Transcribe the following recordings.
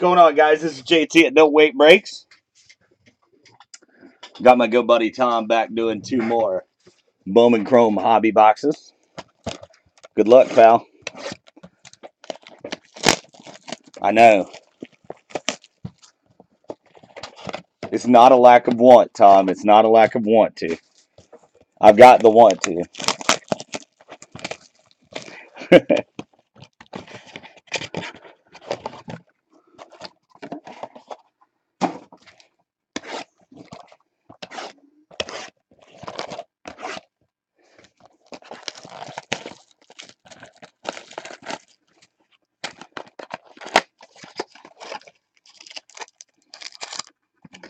going on, guys? This is JT at No Wait Breaks. Got my good buddy Tom back doing two more Bowman Chrome hobby boxes. Good luck, pal. I know. It's not a lack of want, Tom. It's not a lack of want to. I've got the want to.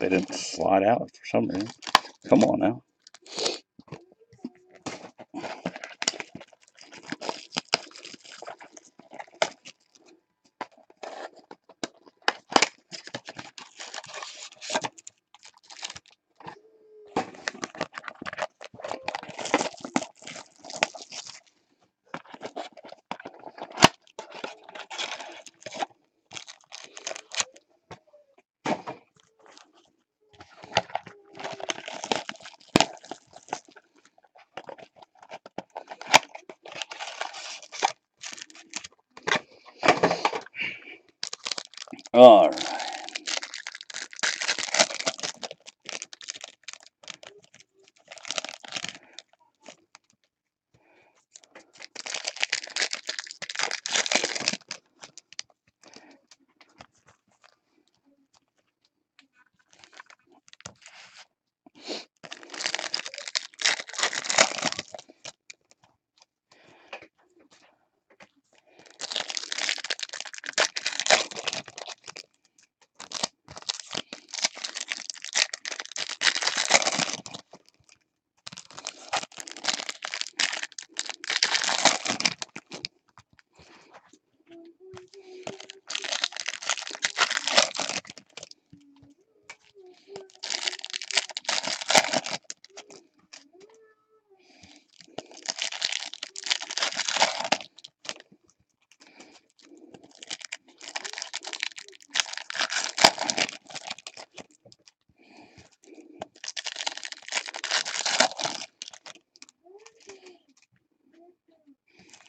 they didn't slide out for some reason. Come on now. All right.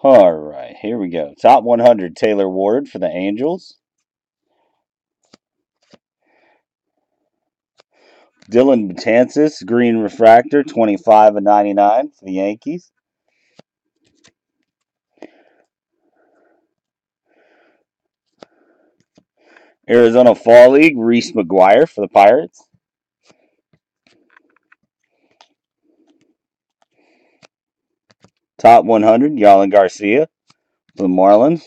All right, here we go. Top 100 Taylor Ward for the Angels. Dellin Betances, green refractor, 25 of 99 for the Yankees. Arizona Fall League, Reese McGuire for the Pirates. Top 100, Jarlin Garcia for the Marlins.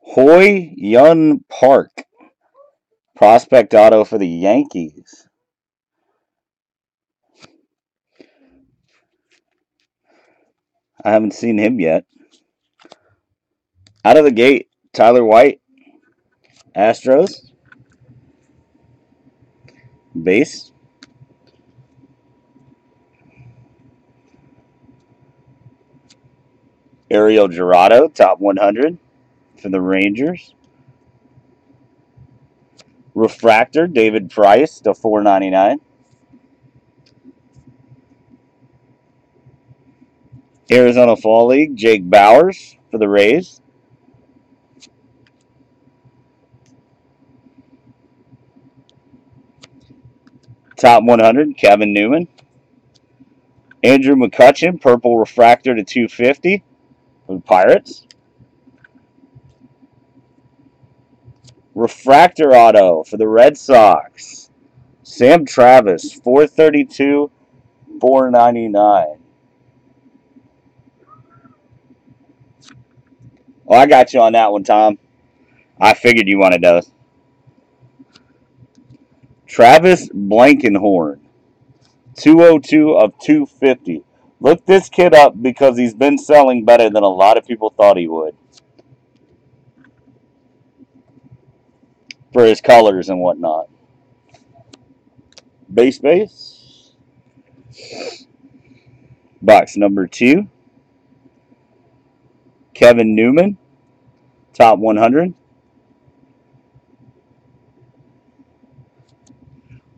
Hoy Jun Park, prospect auto for the Yankees. I haven't seen him yet. Out of the gate, Tyler White, Astros. Base. Ariel Jurado, top 100 for the Rangers. Refractor, David Price to 499. Arizona Fall League, Jake Bauers for the Rays. Top 100, Kevin Newman. Andrew McCutchen, purple refractor to 250 Pirates. Refractor auto for the Red Sox. Sam Travis, 432, 499. Well, I got you on that one, Tom. I figured you wanted those. Travis Blankenhorn, 202 of 250. Look this kid up because he's been selling better than a lot of people thought he would. For his colors and whatnot. Base base. Box number two. Kevin Newman, top 100.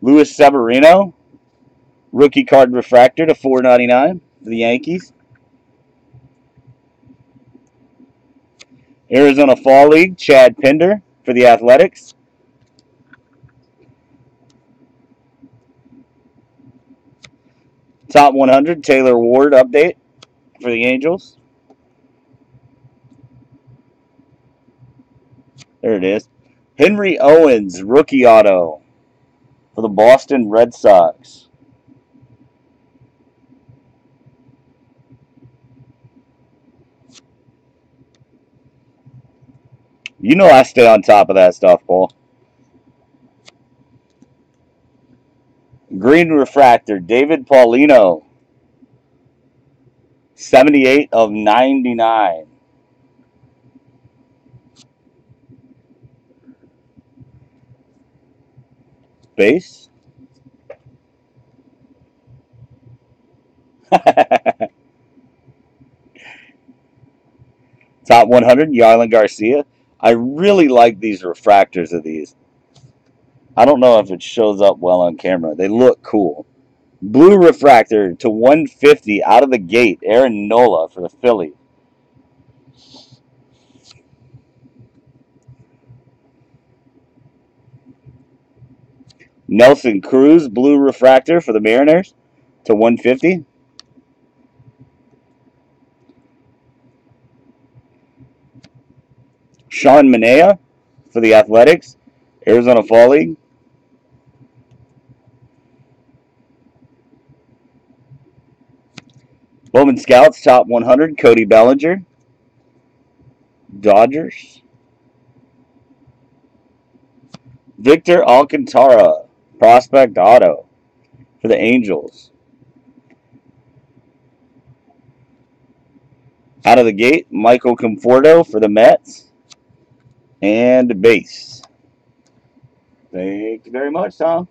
Luis Severino, rookie card refractor to 4.99 for the Yankees. Arizona Fall League, Chad Pinder for the Athletics. Top 100, Taylor Ward update for the Angels. There it is. Henry Owens, rookie auto for the Boston Red Sox. You know I stay on top of that stuff, Paul. Green Refractor, David Paulino. 78 of 99. Base. Top 100, Jarlin Garcia. I really like these refractors of these. I don't know if it shows up well on camera. They look cool. Blue refractor to 150 out of the gate. Aaron Nola for the Phillies. Nelson Cruz, blue refractor for the Mariners to 150. Sean Manaea for the Athletics, Arizona Fall League. Bowman Scouts, top 100, Cody Bellinger. Dodgers. Victor Alcantara, prospect auto for the Angels. Out of the gate, Michael Conforto for the Mets. And base. Thank you very much, Tom.